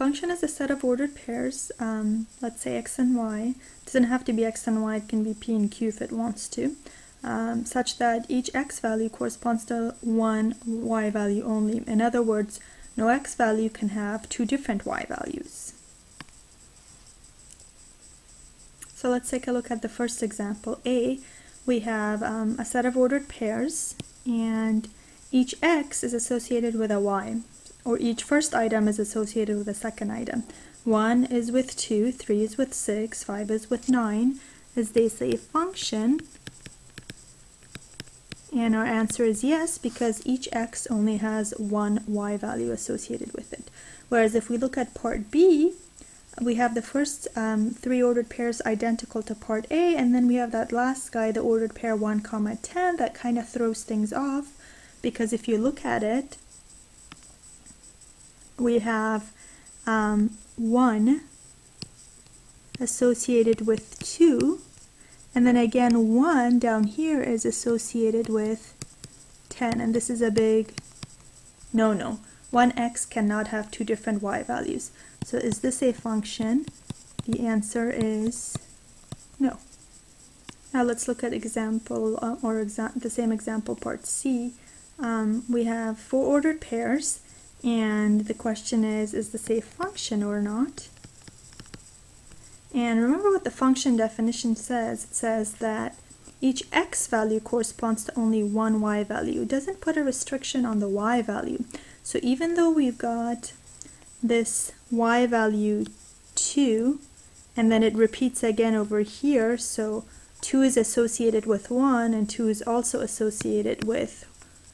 function is a set of ordered pairs, um, let's say x and y. It doesn't have to be x and y, it can be p and q if it wants to, um, such that each x value corresponds to one y value only. In other words, no x value can have two different y values. So let's take a look at the first example. A, we have um, a set of ordered pairs and each x is associated with a y or each first item is associated with a second item. 1 is with 2, 3 is with 6, 5 is with 9, as they say function. And our answer is yes, because each x only has one y value associated with it. Whereas if we look at part B, we have the first um, three ordered pairs identical to part A, and then we have that last guy, the ordered pair 1 comma 10, that kind of throws things off, because if you look at it, we have um, 1 associated with 2 and then again 1 down here is associated with 10 and this is a big no no. 1x cannot have two different y values. So is this a function? The answer is no. Now let's look at example uh, or exa the same example part C. Um, we have four ordered pairs and the question is, is this a function or not? And remember what the function definition says. It says that each x value corresponds to only one y value. It doesn't put a restriction on the y value. So even though we've got this y value 2, and then it repeats again over here, so 2 is associated with 1, and 2 is also associated with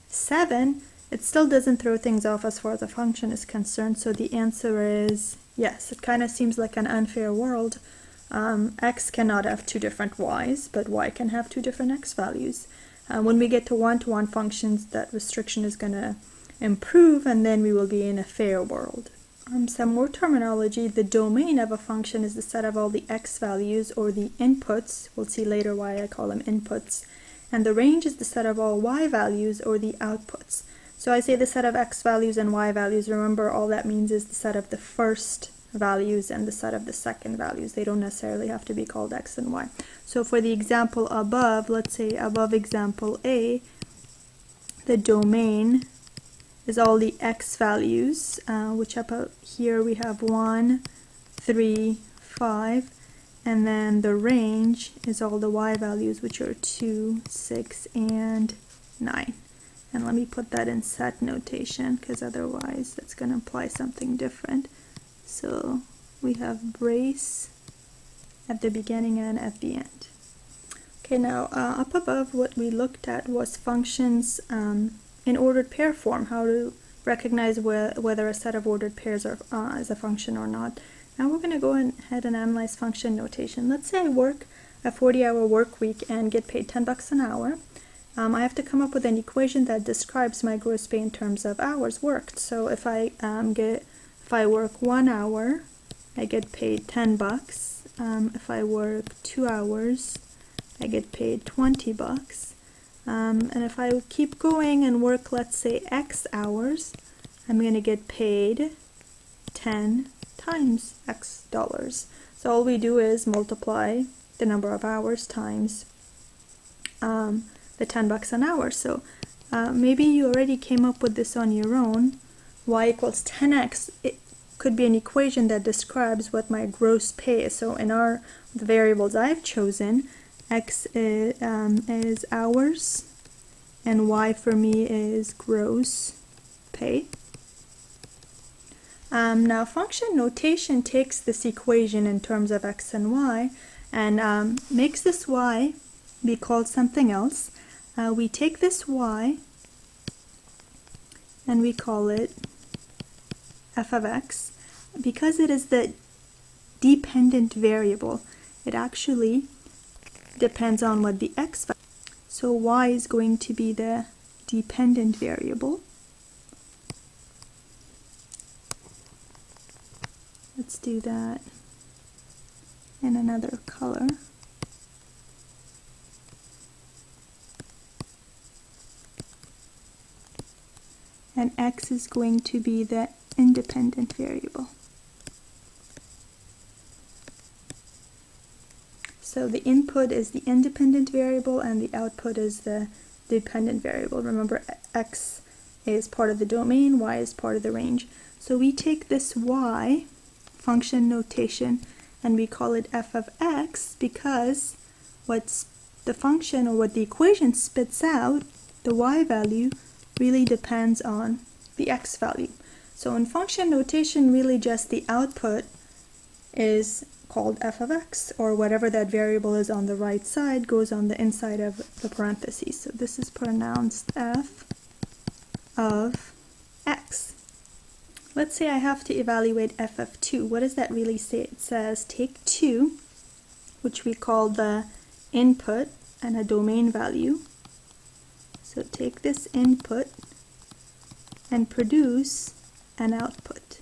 7, it still doesn't throw things off as far as the function is concerned, so the answer is yes. It kind of seems like an unfair world. Um, x cannot have two different y's, but y can have two different x values. Uh, when we get to one-to-one -one functions, that restriction is going to improve, and then we will be in a fair world. Um, some more terminology, the domain of a function is the set of all the x values or the inputs. We'll see later why I call them inputs. And the range is the set of all y values or the outputs. So I say the set of x values and y values. Remember, all that means is the set of the first values and the set of the second values. They don't necessarily have to be called x and y. So for the example above, let's say above example A, the domain is all the x values, uh, which up here we have 1, 3, 5, and then the range is all the y values, which are 2, 6, and 9. And let me put that in set notation because otherwise that's going to imply something different. So we have brace at the beginning and at the end. Okay, now uh, up above what we looked at was functions um, in ordered pair form, how to recognize wh whether a set of ordered pairs are, uh, is a function or not. Now we're going to go ahead and analyze function notation. Let's say I work a 40 hour work week and get paid 10 bucks an hour um, I have to come up with an equation that describes my gross pay in terms of hours worked. So if I um, get, if I work one hour, I get paid 10 bucks. Um, if I work two hours, I get paid 20 bucks. Um, and if I keep going and work, let's say X hours, I'm going to get paid 10 times X dollars. So all we do is multiply the number of hours times um, the 10 bucks an hour. So uh, maybe you already came up with this on your own. y equals 10x. It could be an equation that describes what my gross pay is. So in our the variables I've chosen, x is, um, is hours and y for me is gross pay. Um, now function notation takes this equation in terms of x and y and um, makes this y be called something else uh, we take this y and we call it f of x. Because it is the dependent variable, it actually depends on what the x is. So y is going to be the dependent variable. Let's do that in another color. and x is going to be the independent variable. So the input is the independent variable and the output is the dependent variable. Remember x is part of the domain, y is part of the range. So we take this y function notation and we call it f of x because what's the function or what the equation spits out, the y value, really depends on the x value. So in function notation, really just the output is called f of x, or whatever that variable is on the right side goes on the inside of the parentheses. So this is pronounced f of x. Let's say I have to evaluate f of 2. What does that really say? It says take 2, which we call the input and a domain value. So take this input and produce an output.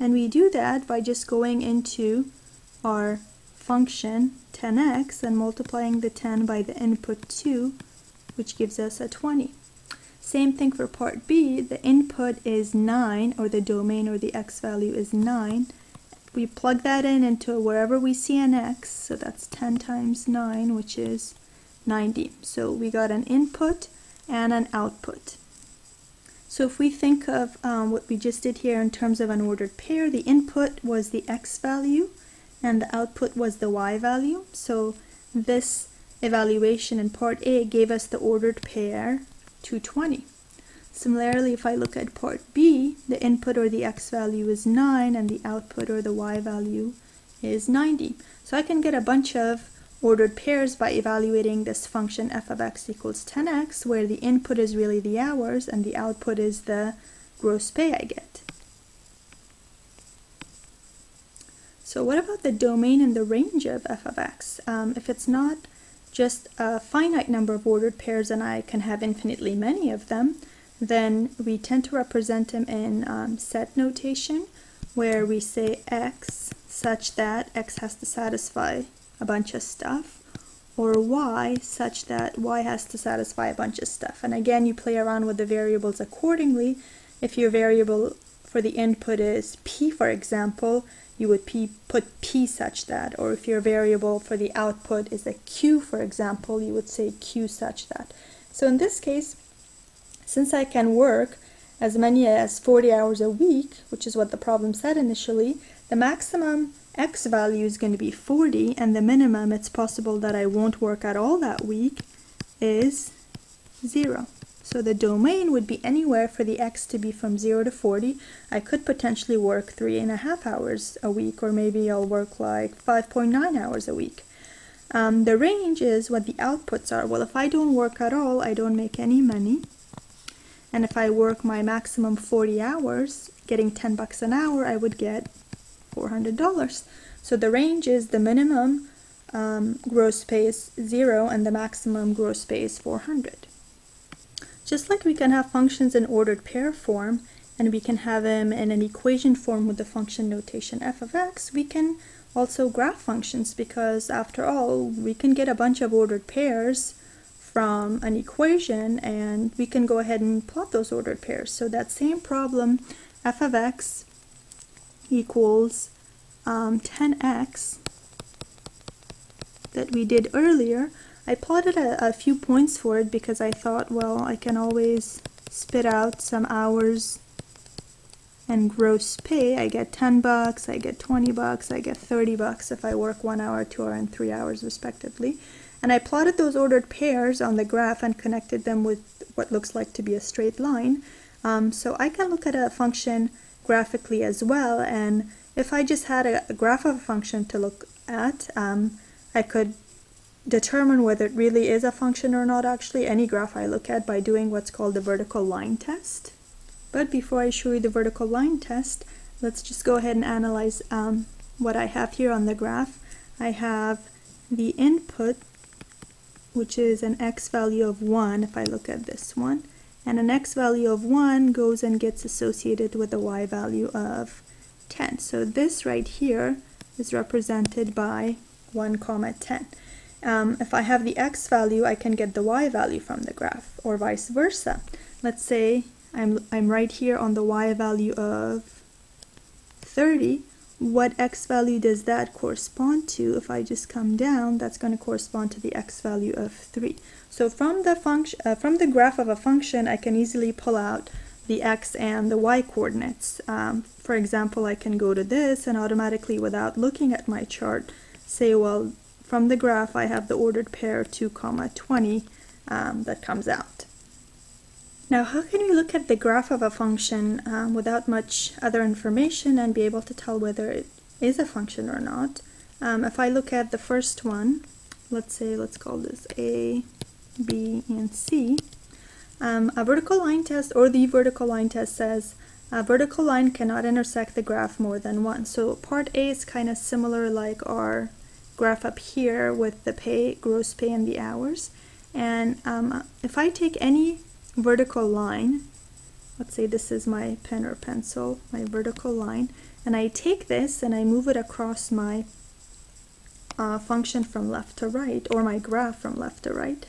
And we do that by just going into our function 10x and multiplying the 10 by the input 2, which gives us a 20. Same thing for part B, the input is 9, or the domain or the x value is 9. We plug that in into wherever we see an x, so that's 10 times 9, which is 90. So we got an input and an output. So if we think of um, what we just did here in terms of an ordered pair, the input was the x value and the output was the y value. So this evaluation in part A gave us the ordered pair 220. Similarly, if I look at part B, the input or the x value is 9 and the output or the y value is 90. So I can get a bunch of ordered pairs by evaluating this function f of x equals 10x, where the input is really the hours and the output is the gross pay I get. So what about the domain and the range of f of x? Um, if it's not just a finite number of ordered pairs and I can have infinitely many of them, then we tend to represent them in um, set notation, where we say x such that x has to satisfy a bunch of stuff or y such that y has to satisfy a bunch of stuff. And again, you play around with the variables accordingly. If your variable for the input is p, for example, you would p, put p such that. Or if your variable for the output is a q, for example, you would say q such that. So in this case, since I can work as many as 40 hours a week, which is what the problem said initially, the maximum x value is going to be 40 and the minimum it's possible that I won't work at all that week is 0. So the domain would be anywhere for the x to be from 0 to 40. I could potentially work three and a half hours a week or maybe I'll work like 5.9 hours a week. Um, the range is what the outputs are. Well, if I don't work at all, I don't make any money. And if I work my maximum 40 hours, getting 10 bucks an hour, I would get $400. So the range is the minimum um, gross pay is 0 and the maximum gross pay is 400. Just like we can have functions in ordered pair form and we can have them in an equation form with the function notation f of x, we can also graph functions because after all, we can get a bunch of ordered pairs from an equation and we can go ahead and plot those ordered pairs. So that same problem, f of x equals um, 10x that we did earlier, I plotted a, a, few points for it because I thought, well, I can always spit out some hours and gross pay. I get 10 bucks, I get 20 bucks, I get 30 bucks if I work one hour, two hour, and three hours respectively. And I plotted those ordered pairs on the graph and connected them with what looks like to be a straight line. Um, so I can look at a function graphically as well. And if I just had a, graph of a function to look at, um, I could determine whether it really is a function or not actually any graph I look at by doing what's called the vertical line test. But before I show you the vertical line test, let's just go ahead and analyze um, what I have here on the graph. I have the input, which is an x value of 1 if I look at this one and an x value of 1 goes and gets associated with a y value of 10. So this right here is represented by 1 comma 10. Um, if I have the x value, I can get the y value from the graph, or vice versa. Let's say I'm, I'm right here on the y value of 30. What x value does that correspond to? If I just come down, that's going to correspond to the x value of 3. So from the function, uh, from the graph of a function, I can easily pull out the x and the y coordinates. Um, for example, I can go to this and automatically, without looking at my chart, say, well, from the graph, I have the ordered pair 2 comma 20 um, that comes out. Now, how can we look at the graph of a function um, without much other information and be able to tell whether it is a function or not? Um, if I look at the first one, let's say, let's call this A, B, and C, um, a vertical line test or the vertical line test says a vertical line cannot intersect the graph more than once. So part A is kind of similar like our graph up here with the pay, gross pay, and the hours. And um, if I take any vertical line, let's say this is my pen or pencil, my vertical line, and I take this and I move it across my uh, function from left to right, or my graph from left to right,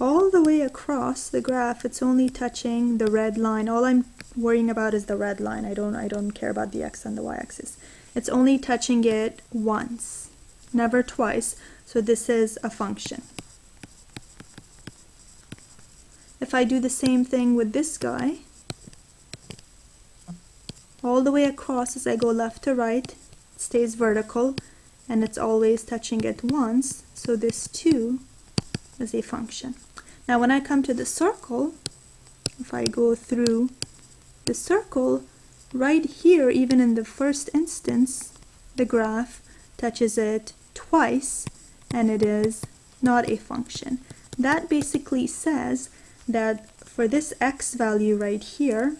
all the way across the graph it's only touching the red line. All I'm worrying about is the red line. I don't I don't care about the x and the y-axis it's only touching it once never twice. So this is a function if I do the same thing with this guy, all the way across as I go left to right, stays vertical and it's always touching it once, so this too is a function. Now when I come to the circle, if I go through the circle, right here, even in the first instance, the graph touches it twice and it is not a function. That basically says that for this x value right here,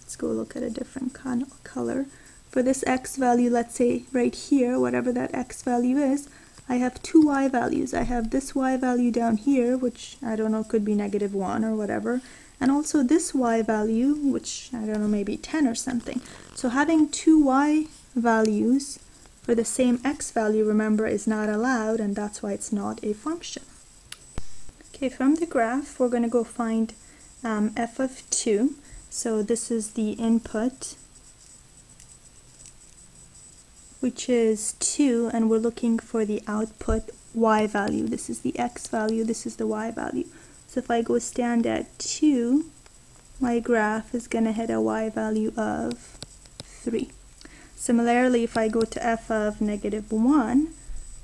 let's go look at a different color. For this x value, let's say right here, whatever that x value is, I have two y values. I have this y value down here, which I don't know, could be negative 1 or whatever, and also this y value, which I don't know, maybe 10 or something. So having two y values for the same x value, remember, is not allowed, and that's why it's not a function. Okay, from the graph, we're going to go find um, f of 2. So this is the input, which is 2, and we're looking for the output y value. This is the x value, this is the y value. So if I go stand at 2, my graph is going to hit a y value of 3. Similarly, if I go to f of negative 1,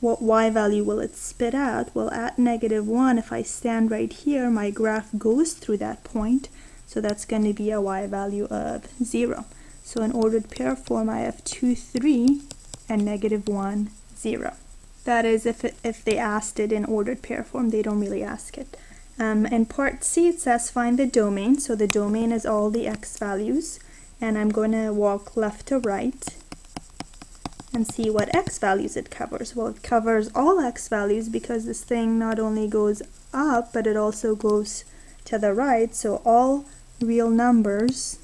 what y value will it spit out? Well, at negative 1, if I stand right here, my graph goes through that point, so that's going to be a y value of 0. So in ordered pair form, I have 2, 3, and negative 1, 0. That is, if, it, if they asked it in ordered pair form, they don't really ask it. Um, in part C, it says find the domain. So the domain is all the x values. And I'm going to walk left to right and see what x values it covers. Well, it covers all x values because this thing not only goes up, but it also goes to the right. So all real numbers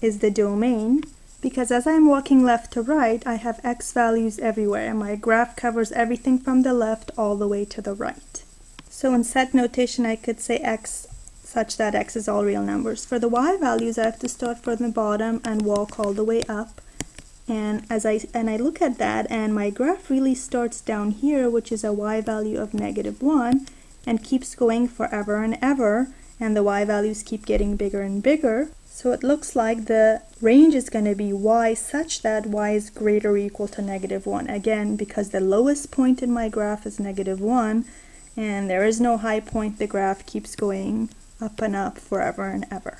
is the domain because as I'm walking left to right, I have x values everywhere and my graph covers everything from the left all the way to the right. So in set notation, I could say x such that x is all real numbers. For the y values, I have to start from the bottom and walk all the way up and as I and I look at that and my graph really starts down here which is a y value of negative 1 and keeps going forever and ever and the y values keep getting bigger and bigger. So it looks like the range is going to be y such that y is greater or equal to negative 1 again because the lowest point in my graph is negative 1 and there is no high point the graph keeps going up and up forever and ever